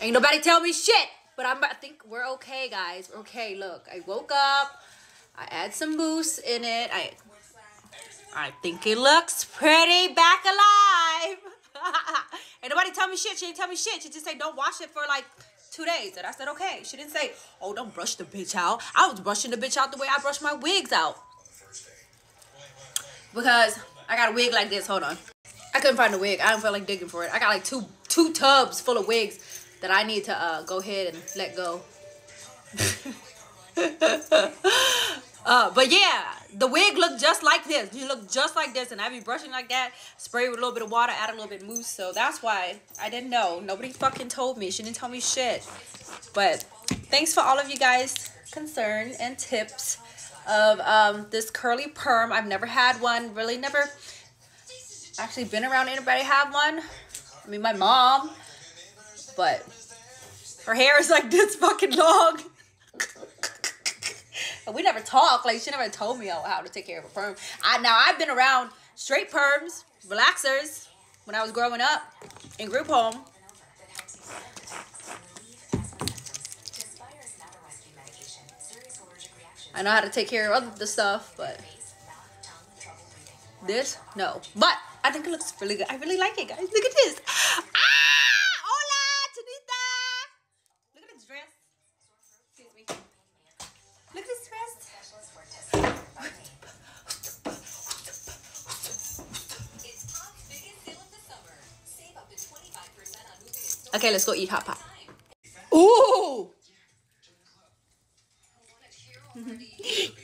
Ain't nobody tell me shit. But I'm, I think we're okay, guys. We're okay. Look, I woke up. I add some mousse in it. I, I think it looks pretty back alive. Ain't nobody tell me shit. She didn't tell me shit. She just said don't wash it for like two days. And I said, okay. She didn't say, oh, don't brush the bitch out. I was brushing the bitch out the way I brush my wigs out. Because I got a wig like this. Hold on. I couldn't find a wig. I don't feel like digging for it. I got like two two tubs full of wigs that I need to uh, go ahead and let go. uh, but yeah, the wig looked just like this. You look just like this, and I be brushing like that. Spray with a little bit of water, add a little bit of mousse. So that's why I didn't know. Nobody fucking told me. She didn't tell me shit. But thanks for all of you guys' concern and tips of um, this curly perm. I've never had one. Really never actually been around anybody have one. I mean, my mom. But her hair is like this fucking long. and we never talk. Like, she never told me how to take care of a perm. I Now, I've been around straight perms, relaxers, when I was growing up in group home. I know how to take care of other stuff, but this, no. But I think it looks really good. I really like it, guys. Look at Okay, let's go eat hot pot. Ooh!